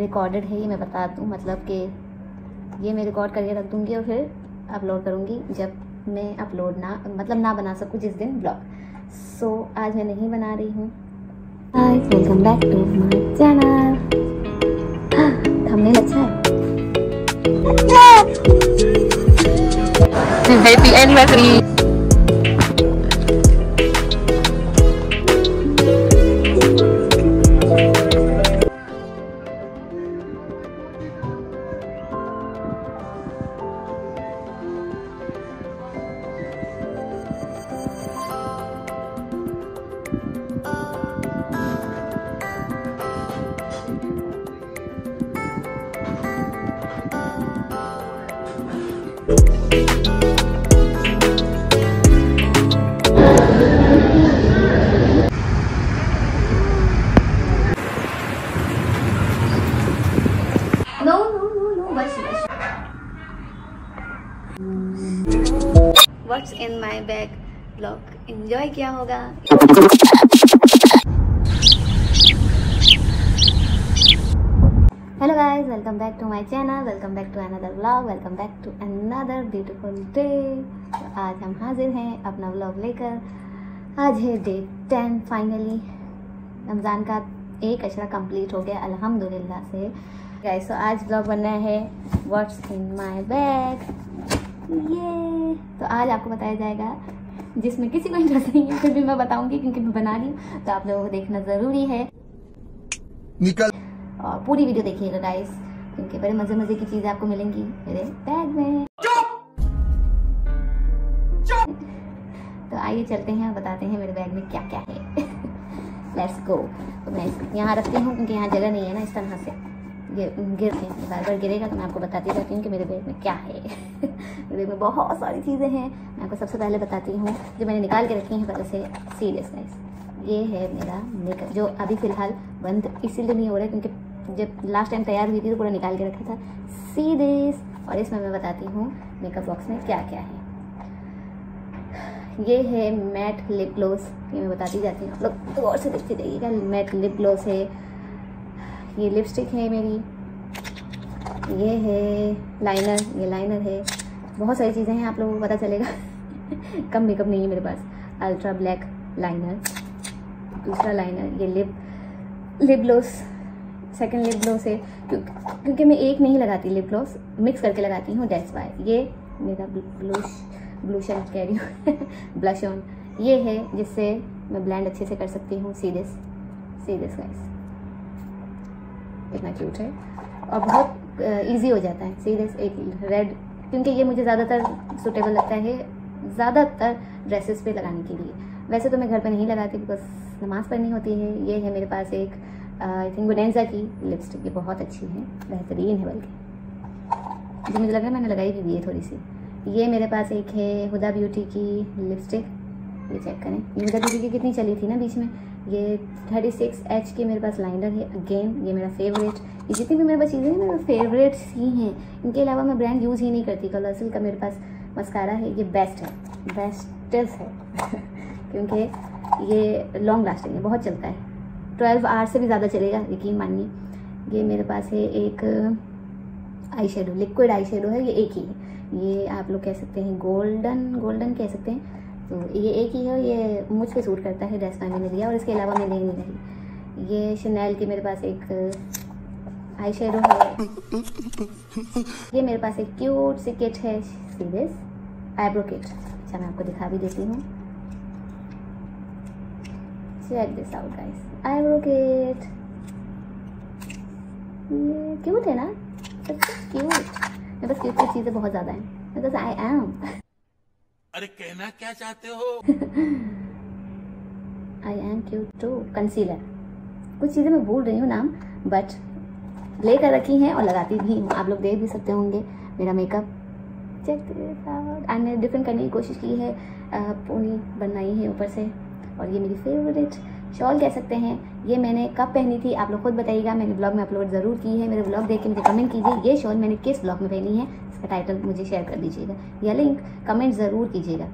Recorded है ये मैं बता दूँ मतलब कि ये मैं रिकॉर्ड करके रख दूँगी और फिर अपलोड करूँगी जब मैं अपलोड ना मतलब ना बना सकूँ जिस दिन ब्लॉग सो so, आज मैं नहीं बना रही हूँ। Hi welcome back to my channel thumbnail अच्छा है? Happy anniversary my bag blog enjoy किया होगा? Hello guys welcome back to my channel welcome back to another vlog welcome back to another beautiful day आज हम हाजिर हैं अपना vlog लेकर। आज है डे टेन फाइनली रमज़ान का एक अशरा कंप्लीट हो गया, अल्हम्दुलिल्लाह से। गाइस तो आज ब्लॉग बनना है व्हाट्स इन माय बैग ये तो आज आपको बताया जाएगा जिसमें किसी को इंटरेस्ट नहीं है फिर भी मैं बताऊँगी क्योंकि मैं बना रही हूँ तो आप लोगों को देखना ज़रूरी है। निकल। और पूरी वीडियो देखिएगा गाइस क्योंकि बड़े मज़े मज़े की चीज़ें आपको मिलेंगी मेरे बैग में। तो आइए चलते हैं और बताते हैं मेरे बैग में क्या क्या है। लेट्स गो तो मैं यहाँ रखती हूँ क्योंकि यहाँ जगह नहीं है ना इस तरह से। गिर गिर बार बार गिरेगा तो मैं आपको बताती रहती हूँ कि मेरे बैग में क्या है। मेरे बैग में बहुत सारी चीज़ें हैं। मैं आपको सबसे पहले बताती हूँ, जो मैंने निकाल के रखी हैं, पहले से सीरियस गाइस ये है मेरा मेकअप जो अभी फ़िलहाल बंद इसीलिए नहीं हो रहा है, क्योंकि जब लास्ट टाइम तैयार हुई थी तो पूरा निकाल के रखा था। सी दिस और इसमें मैं बताती हूँ मेकअप बॉक्स में क्या क्या है। ये है मैट लिप ग्लोस ये मैं बताती जाती हूँ। आप लोग गौर से देखते जाइएगा मैट लिप ग्लोस है ये लिपस्टिक है मेरी। ये है लाइनर ये लाइनर है। बहुत सारी चीज़ें हैं, आप लोगों को पता चलेगा। कम मेकअप नहीं है मेरे पास। अल्ट्रा ब्लैक लाइनर दूसरा लाइनर ये lip lip gloss second lip gloss है। क्योंकि क्योंकि मैं एक नहीं लगाती लिप ग्लोस मिक्स करके लगाती हूँ डेट्स वाई ये मेरा ब्लूश ब्लूशन कह रही हूँ। ब्लश ऑन ये है जिससे मैं ब्लेंड अच्छे से कर सकती हूँ सीरियस सीरियस गाइस इतना क्यूट है। और बहुत इजी हो जाता है सीरियस एक रेड क्योंकि ये मुझे ज़्यादातर सूटेबल लगता है ज़्यादातर ड्रेसेस पे लगाने के लिए। वैसे तो मैं घर पे नहीं लगाती बिकॉज़ नमाज़ पढ़नी होती है। ये है मेरे पास एक आई थिंक गुडेंजा की लिपस्टिक ये बहुत अच्छी है, बेहतरीन है बल्कि। जो मुझे लग रहा है मैंने लगाई भी है थोड़ी सी। ये मेरे पास एक है हुदा ब्यूटी की लिपस्टिक ये चेक करें। ये हुदा ब्यूटी की कितनी चली थी ना बीच में? ये थर्टी सिक्स एच के मेरे पास लाइनर है अगेन ये मेरा फेवरेट ये जितनी भी मेरे पास चीज़ें हैं, मेरे फेवरेट्स ही हैं। इनके अलावा मैं ब्रांड यूज़ ही नहीं करती कलरसिल का मेरे पास मस्कारा है, ये बेस्ट है। बेस्टेस्ट है। क्योंकि ये लॉन्ग लास्टिंग है, बहुत चलता है। ट्वेल्व आवर्स से भी ज़्यादा चलेगा, यकीन मानिए। ये मेरे पास है एक eye shadow liquid eye shadow है, ये एक ही है। ये आप लोग कह सकते हैं गोल्डन गोल्डन कह सकते हैं। तो ये एक ही है, ये मुझ पर सूट करता है ड्रेस में मैंने लिया और इसके अलावा मैं ले नहीं रही ये शनैल की मेरे पास एक आई शेडो है। ये मेरे पास एक क्यूट सी किट है सीरियस आईब्रो किट अच्छा मैं आपको दिखा भी देती हूँ। Check this out guys eyebrow kit ये क्यूट है ना? क्यूट मेरे पास क्यूट क्यूट चीज़ें बहुत ज़्यादा हैं। बिकॉज़ आई एम अरे कहना क्या चाहते हो? I am cute too concealer कुछ चीज़ें मैं भूल रही हूँ नाम बट लेकर रखी हैं और लगाती भी आप लोग देख भी सकते होंगे मेरा मेकअप चेक मैंने डिफरेंट करने की कोशिश की है। पोनी बनाई है ऊपर से। और ये मेरी फेवरेट शॉल कह सकते हैं। ये मैंने कब पहनी थी आप लोग खुद बताइएगा। मैंने ब्लॉग में अपलोड ज़रूर की है। मेरे ब्लॉग देख के मुझे कमेंट कीजिए ये शॉल मैंने किस ब्लॉग में पहनी है? इसका टाइटल मुझे शेयर कर दीजिएगा। या लिंक कमेंट ज़रूर कीजिएगा।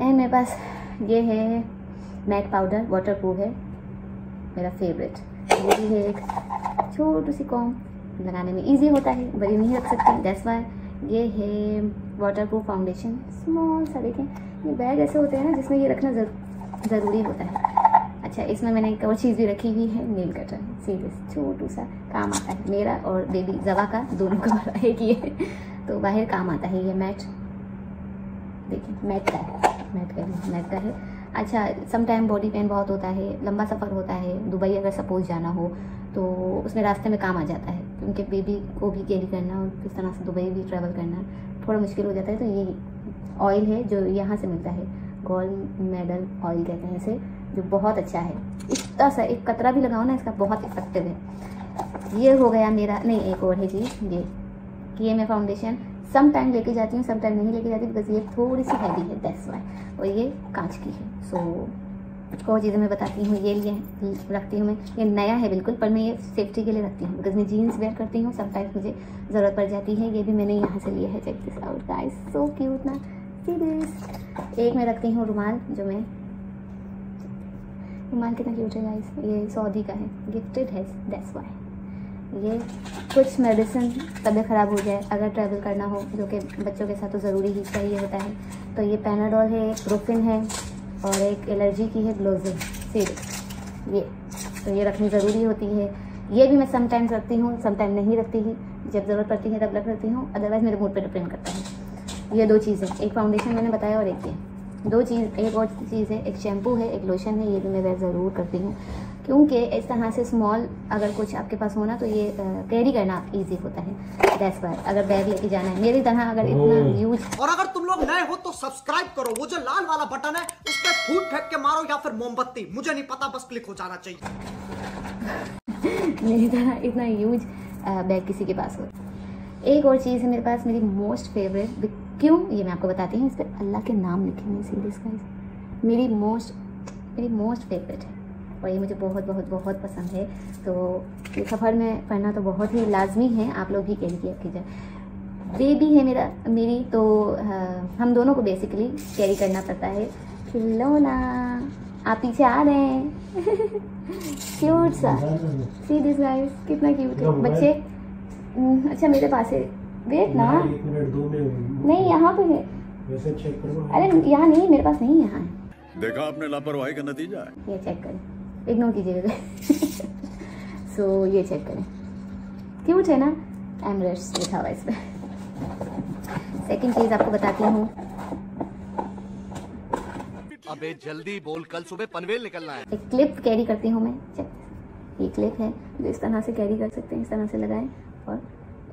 एंड मेरे पास ये है मैट पाउडर वाटर प्रूफ है। मेरा फेवरेट ये भी है एक छोटी सी कॉम लगाने में इजी होता है बड़ी नहीं रख सकती। दैट्स वाई ये है वाटर प्रूफ फाउंडेशन स्मॉल सा देखें। ये बैग ऐसे होते हैं ना जिसमें ये रखना जर, ज़रूरी होता है। अच्छा इसमें मैंने एक और चीज़ भी रखी हुई है, नील कटर सीरियस छोटू सा काम आता है। मेरा और बेबी जवा का, दोनों का एक ही है। तो बाहर काम आता है, ये मैट। देखिए, मैट का मैट का मैट का है। अच्छा सम टाइम बॉडी पेन बहुत होता है, लंबा सफ़र होता है, दुबई अगर सपोज़ जाना हो तो उसमें रास्ते में काम आ जाता है। क्योंकि बेबी को भी कैरी करना और किस तरह से दुबई भी ट्रैवल करना, थोड़ा मुश्किल हो जाता है। तो ये ऑयल है, जो यहाँ से मिलता है। गोल्ड मेडल ऑयल कहते हैं इसे। जो बहुत अच्छा है। इतना सा एक कतरा भी लगाओ ना इसका बहुत इफ़ेक्टिव है। ये हो गया मेरा नहीं एक और है चीज़ ये। ये मैं फाउंडेशन सम टाइम लेके जाती हूँ सम टाइम नहीं लेके जाती बिकॉज़ ये थोड़ी सी हैवी है दैट्स वाई और ये कांच की है। सो so, और चीज़ें मैं बताती हूँ ये लिए रखती हूँ मैं। ये नया है बिल्कुल पर मैं ये सेफ्टी के लिए रखती हूँ बिकॉज़ मैं जीन्स वेयर करती हूँ समटाइम्स मुझे ज़रूरत पड़ जाती है ये भी मैंने यहाँ से लिया है। Check this out guys so cute ना। सी दिस एक मैं रखती हूँ रुमाल जो मैं रुमाल कितना क्यूट है गाइस ये सऊदी का है। गिफ्टेड है दैट्स वाई ये कुछ मेडिसिन तबीयत ख़राब हो जाए, अगर ट्रैवल करना हो, जो कि बच्चों के साथ तो ज़रूरी ही चाहिए होता है तो ये पैनाडोल है, एक ब्रोफिन है, और एक एलर्जी की है ग्लोजिन सीरप ये तो ये रखनी ज़रूरी होती है। ये भी मैं समटाइम्स रखती हूँ समटाइम नहीं रखती ही। जब ज़रूरत पड़ती है तब रख रखती हूँ अदरवाइज़ मेरे मूड पर डिपेंड करता है। ये दो चीज़ें, एक फाउंडेशन मैंने बताया और एक ये। दो चीज़ एक और चीज़ है एक शैम्पू है एक लोशन है ये भी मैं वेयर ज़रूर करती हूँ। क्योंकि इस तरह से स्मॉल अगर कुछ आपके पास होना तो ये कैरी करना इजी होता है। दैट्स वाई अगर बैग लेके जाना है। मेरी तरह अगर इतना यूज़ और अगर तुम लोग नए हो तो सब्सक्राइब करो। वो जो लाल वाला बटन है उस पर फूट फेंक के मारो या फिर मोमबत्ती। मुझे नहीं पता बस क्लिक हो जाना चाहिए। मेरी तरह इतना यूज़ बैग किसी के पास हो। एक और चीज़ है मेरे पास मेरी मोस्ट फेवरेट क्यों? ये मैं आपको बताती हूँ इस पर अल्लाह के नाम लिखे हुए सीरीज़ का मेरी मोस्ट मेरी मोस्ट फेवरेट है। और ये मुझे बहुत बहुत बहुत पसंद है। तो ये सफ़र में पढ़ना तो बहुत ही लाजमी है आप लोग भी कैरी किया कीजिए बेबी है मेरा मेरी तो आ, हम दोनों को बेसिकली कैरी करना पड़ता है। खिलौना आप पीछे आ रहे हैं। क्यूट सा। सी दिस गाइस कितना क्यूट है। बच्चे? अच्छा मेरे पास है। वेट ना। नहीं यहाँ पे है। वैसे चेक करो। अरे यहाँ नहीं मेरे पास नहीं यहाँ है। देखा आपने लापरवाही का नतीजा है? ये चेक करें। इग्नोर कीजिएगा सो ये चेक करें। क्यूट है ना? एमरेट्स लिखा हुआ इस पर सेकेंड चीज़ आपको बताती हूँ। अबे जल्दी बोल कल सुबह पनवेल निकलना है। एक क्लिप कैरी करती हूँ मैं। चेक ये क्लिप है जो इस तरह से कैरी कर सकते हैं इस तरह से लगाएँ और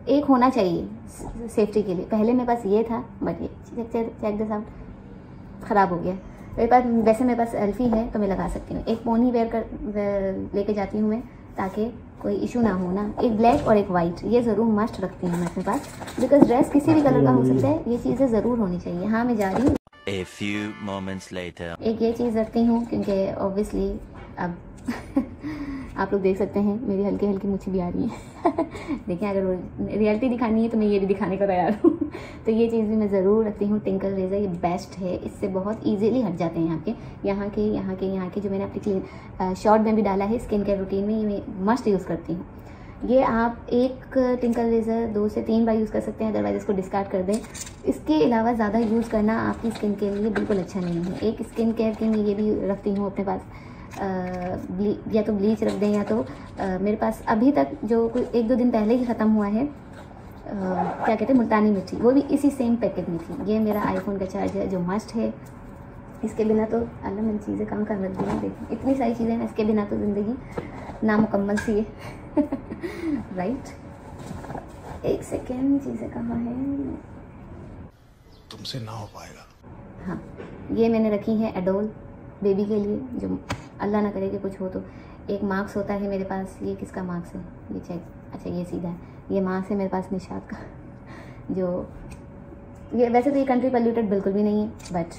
एक होना चाहिए सेफ्टी के लिए। पहले मेरे पास ये था बट ये चेक चेक दिस आउट ख़राब हो गया। मेरे पास वैसे मेरे पास एल्फी है तो मैं लगा सकती हूँ। एक पोनी वेयर कर लेके जाती हूँ मैं ताकि कोई इशू ना हो ना। एक ब्लैक और एक वाइट ये ज़रूर मस्ट रखती हूँ मैं अपने पास। बिकॉज़ ड्रेस किसी भी कलर का हो सकता है ये चीज़ें ज़रूर होनी चाहिए। हाँ मैं जा रही हूँ। A few moments later. एक ये चीज़ रखती हूँ क्योंकि ऑब्वियसली अब आप लोग देख सकते हैं, मेरी हल्की हल्की मुझे भी आ रही है। देखिए, अगर रियलिटी दिखानी है तो मैं ये भी दिखाने को तैयार हूँ। तो ये चीज़ भी मैं ज़रूर रखती हूँ टिंकल रेज़र ये बेस्ट है। इससे बहुत इजीली हट जाते हैं आपके। यहाँ के यहाँ के यहाँ के जो मैंने अपनी क्लीन शॉर्ट में भी डाला है स्किन केयर रूटीन में, ये मैं मस्ट यूज़ करती हूँ। ये आप एक टिंकल रेज़र दो से तीन बार यूज़ कर सकते हैं अदरवाइज़ इसको डिस्कार्ड कर दें। इसके अलावा ज़्यादा यूज़ करना आपकी स्किन के लिए बिल्कुल अच्छा नहीं है। एक स्किन केयर की मैं ये भी रखती हूँ अपने पास। या तो ब्लीच रख दें या तो आ, मेरे पास अभी तक जो कोई एक दो दिन पहले ही ख़त्म हुआ है आ, क्या कहते हैं मुल्तानी मिट्टी वो भी इसी सेम पैकेट में थी। ये मेरा आईफोन का चार्जर जो मस्ट है। इसके बिना तो अल्लाह मैंने चीज़ें कहाँ कर रख दी हैं देखिए इतनी सारी चीज़ें हैं इसके बिना तो ज़िंदगी नामुकम्मल सी है। राइट एक सेकेंड चीज़ें कहाँ है? तुमसे ना हो पाएगा। हाँ ये मैंने रखी है एडोल बेबी के लिए जो अल्लाह ना करे कि कुछ हो तो एक मार्क्स होता है मेरे पास, ये किसका मार्क्स है? ये चेक अच्छा ये सीधा है। ये मार्क्स है मेरे पास निशात का, जो, ये वैसे तो ये कंट्री पल्यूटेड बिल्कुल भी नहीं है बट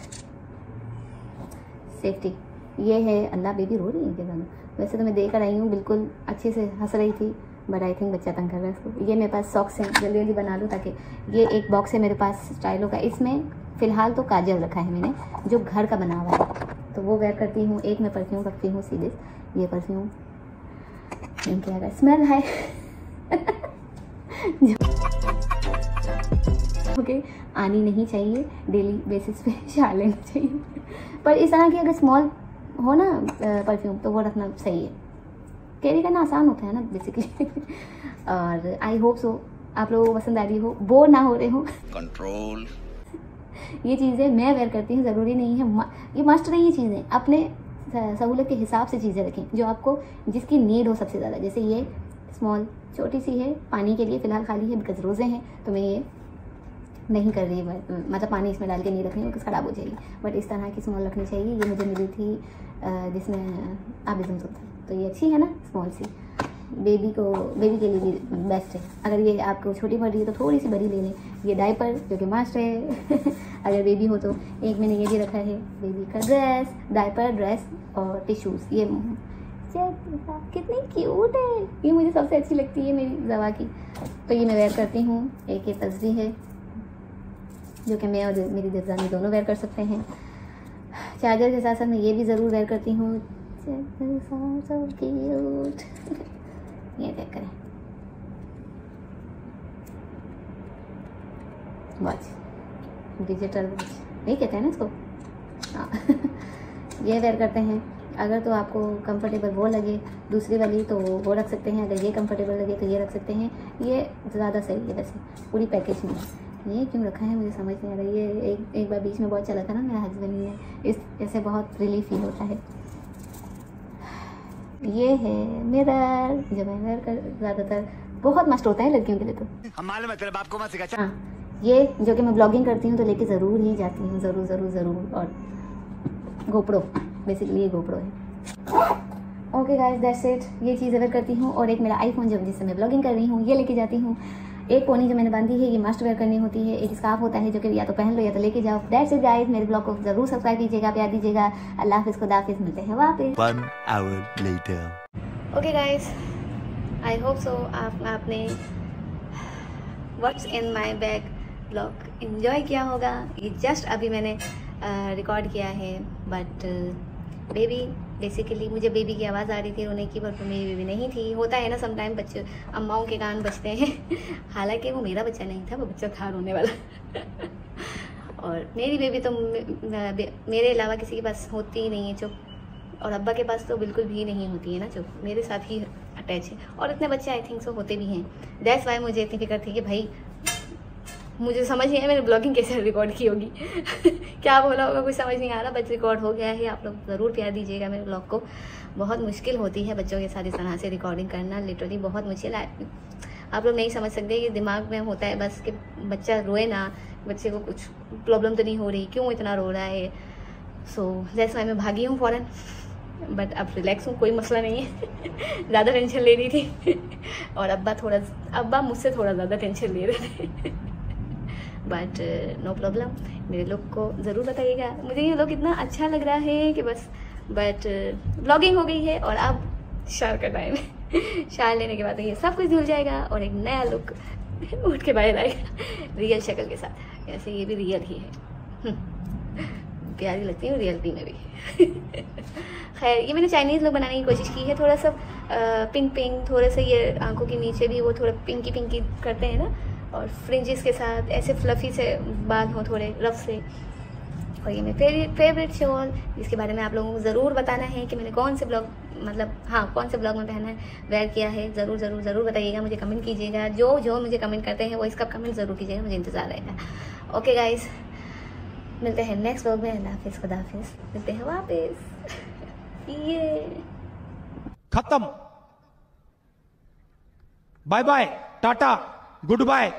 सेफ्टी ये है, अल्लाह बेबी रो रही है क्या ज़्यादा वैसे तो मैं देकर आई हूँ, बिल्कुल अच्छे से हंस रही थी बट आई थिंक बच्चा तंग कर रहा है इसको। ये मेरे पास सॉक्स हैं, जल्दी जल्दी बना लूँ ताकि ये एक बॉक्स है मेरे पास स्टाइलों का। इसमें फ़िलहाल तो काजल रखा है मैंने, जो घर का बना हुआ है। तो वो वेयर करती हूँ, एक मैं परफ्यूम रखती हूँ, सीधे ये परफ्यूम इनके अगर स्मेल है ओके आनी नहीं चाहिए डेली बेसिस पे शाल लेना चाहिए। पर इस तरह की अगर स्मॉल हो ना परफ्यूम तो वो रखना सही है। कैरी करना आसान होता है ना बेसिकली और आई होप सो आप लोगों को पसंद आ रही हो बोर ना हो रहे हो। कंट्रोल ये चीज़ें मैं वेयर करती हूँ, ज़रूरी नहीं है। ये मस्ट नहीं है चीज़ें। अपने सहूलत के हिसाब से चीज़ें रखें, जो आपको, जिसकी नीड हो सबसे ज़्यादा। जैसे ये स्मॉल छोटी सी है, पानी के लिए फ़िलहाल खाली है बिकॉज़ रोज़े हैं तो मैं ये नहीं कर रही मतलब पानी इसमें डाल के नहीं रख रही हूँ बिकॉज़ ख़राब हो जाएगी। बट इस तरह की स्मॉल रखनी चाहिए। ये मुझे मिली थी जिसमें आबिजम था तो ये अच्छी है ना स्मॉल सी। बेबी को, बेबी के लिए भी बेस्ट है। अगर ये आपको छोटी पड़ है तो थोड़ी सी बड़ी ले लें। ये डायपर जो कि मस्ट है, अगर बेबी हो तो। एक मैंने ये भी रखा है बेबी का ड्रेस डायपर ड्रेस और टिश्यूज़ ये कितनी क्यूट है। ये मुझे सबसे अच्छी लगती है मेरी जवा की। तो ये मैं वेयर करती हूँ। एक ये तस्वी है, जो कि मैं और मेरी दिवजानी दोनों वेयर कर सकते हैं। चार्जर के साथ साथ मैं ये भी ज़रूर वेयर करती हूँ। ये चेक करें वॉच डिजिटल वॉच नहीं कहते हैं ना इसको? हाँ। ये वेयर करते हैं। अगर तो आपको कंफर्टेबल वो लगे, दूसरी वाली तो वो रख सकते हैं। अगर ये कंफर्टेबल लगे तो ये रख सकते हैं। ये ज़्यादा सही है वैसे। पूरी पैकेज में। ये क्यों रखा है? मुझे समझ नहीं आ रहा। ये एक एक बार बीच में बहुत चला था ना मेरा हस्बैंड ने। इस, ऐसे बहुत रिलीफ फील होता है। ये है मिरर जो मिरर का ज़्यादातर बहुत मस्त होता है लड़कियों के लिए तो। हम मालूम है तेरे बाप को मत सिखा हाँ ये जो कि मैं ब्लॉगिंग करती हूँ तो लेके ज़रूर ही जाती हूँ ज़रूर ज़रूर ज़रूर और गोप्रो बेसिकली ये गोप्रो है। ओके गाइस दैट्स इट ये चीज़ अगर करती हूँ और एक मेरा आईफोन जब जिससे मैं ब्लॉगिंग कर रही हूँ ये लेके जाती हूँ। एक पोनी जो मैंने बांधी है ये मस्ट वेयर करनी होती है। एक स्कार्फ होता है जो कि या तो पहन लो या तो लेके जाओ। दैट्स इट गाइस मेरे ब्लॉग को ज़रूर सब्सक्राइब कीजिएगा प्यार दीजिएगा। अल्लाह हाफिज़ खुदा हाफिज़। मिलते हैं वापस। One hour later. Okay guys I hope so आप आपने what's in my bag blog enjoy किया होगा। ये जस्ट अभी मैंने रिकॉर्ड किया है बट बेबी बेसिकली मुझे बेबी की आवाज़ आ रही थी रोने की पर मेरी बेबी नहीं थी। होता है ना समटाइम बच्चे, अम्माओं के कान बचते हैं। हालाँकि वो मेरा बच्चा नहीं था, वो बच्चा था रोने वाला। और मेरी बेबी तो मेरे अलावा किसी के पास होती ही नहीं है चुप। और अब्बा के पास तो बिल्कुल भी नहीं होती है ना जो मेरे साथ ही अटैच है। और इतने बच्चे आई थिंक सो होते भी हैं। दैट्स वाई मुझे इतनी फ़िक्र थी कि भाई मुझे समझ नहीं आया मैंने ब्लॉगिंग कैसे रिकॉर्ड की होगी। क्या बोला होगा, कुछ समझ नहीं आ रहा बट रिकॉर्ड हो गया है। आप लोग ज़रूर प्यार दीजिएगा मेरे ब्लॉग को। बहुत मुश्किल होती है बच्चों के साथ इस तरह से रिकॉर्डिंग करना लिटरली बहुत मुश्किल है। आप लोग नहीं समझ सकते कि दिमाग में होता है बस कि बच्चा रोए ना, बच्चे को कुछ प्रॉब्लम तो नहीं हो रही, क्यों इतना रो रहा है? सो वाई मैं भागी हूँ फ़ौरन। बट अब रिलैक्स हूँ, कोई मसला नहीं है। ज़्यादा टेंशन ले रही थी। और अब्बा थोड़ा, अब्बा मुझसे थोड़ा ज़्यादा टेंशन ले रहे थे। बट नो प्रॉब्लम मेरे लोग को ज़रूर बताइएगा। मुझे ये लोग इतना अच्छा लग रहा है कि बस बट ब्लॉगिंग हो गई है और अब शार का टाइम है शार लेने के बाद ये सब कुछ धुल जाएगा और एक नया लुक उठ के बाहर आएगा रियल शक्ल के साथ। ऐसे ये भी रियल ही है। प्यारी लगती है रियलिटी में भी। खैर, ये मैंने चाइनीज़ लोग बनाने की कोशिश की है। थोड़ा सा पिंक पिंक थोड़ा सा ये आँखों के नीचे भी वो थोड़ा पिंकी पिंकी करते हैं ना और फ्रिंजेस के साथ ऐसे फ्लफी से बाल हो, थोड़े रफ से। और ये मेरी फेवरेट शॉल जिसके बारे में आप लोगों को ज़रूर बताना है कि मैंने कौन से ब्लॉग मतलब हाँ कौन से ब्लॉग में पहना है वेयर किया है, ज़रूर ज़रूर ज़रूर बताइएगा, मुझे कमेंट कीजिएगा। जो जो मुझे कमेंट करते हैं, वो इसका कमेंट ज़रूर कीजिएगा, मुझे इंतज़ार रहेगा। ओके गाइस मिलते हैं नेक्स्ट ब्लॉग में। अल्लाह हाफिज़, खुदा हाफिज़। मिलते हैं वापस। ये। खत्म। Bye bye Tata. Good bye